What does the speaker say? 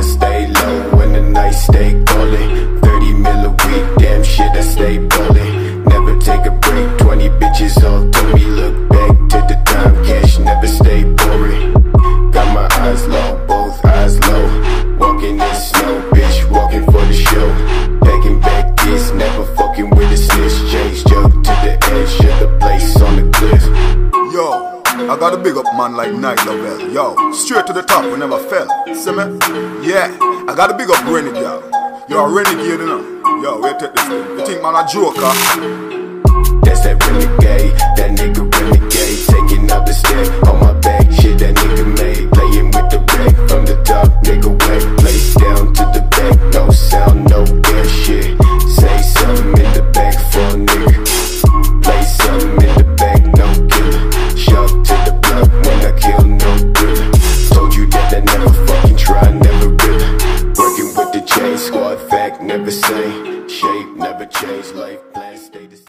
Stay low when the night stay calling. 30 mil a week, damn shit, I stay ballin'. Never take a break, I got a big up man like Night Lovell. Yo, straight to the top, we never fell. See me? Yeah, I got a big up Renegade. Yo, a renegade, you know. Yo, wait take this. You think man a joker? Fact never same. Shape never change, life plan stay the same.